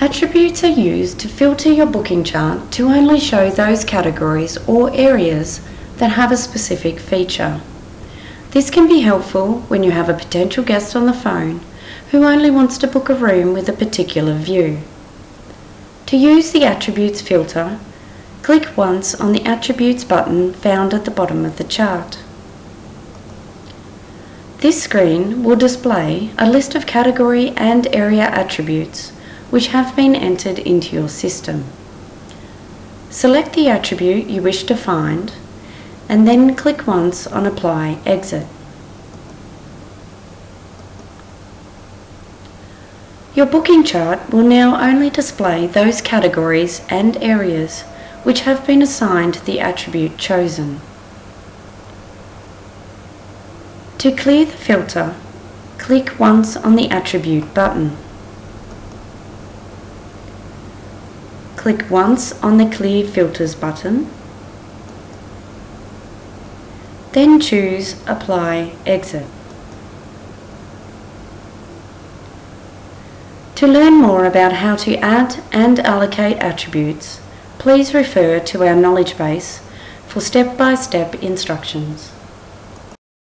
Attributes are used to filter your booking chart to only show those categories or areas that have a specific feature. This can be helpful when you have a potential guest on the phone who only wants to book a room with a particular view. To use the Attributes filter, click once on the Attributes button found at the bottom of the chart. This screen will display a list of category and area attributes which have been entered into your system. Select the attribute you wish to find and then click once on Apply Exit. Your booking chart will now only display those categories and areas which have been assigned the attribute chosen. To clear the filter, click once on the Attribute button. Click once on the Clear Filters button, then choose Apply Exit. To learn more about how to add and allocate attributes, please refer to our knowledge base for step-by-step -step instructions.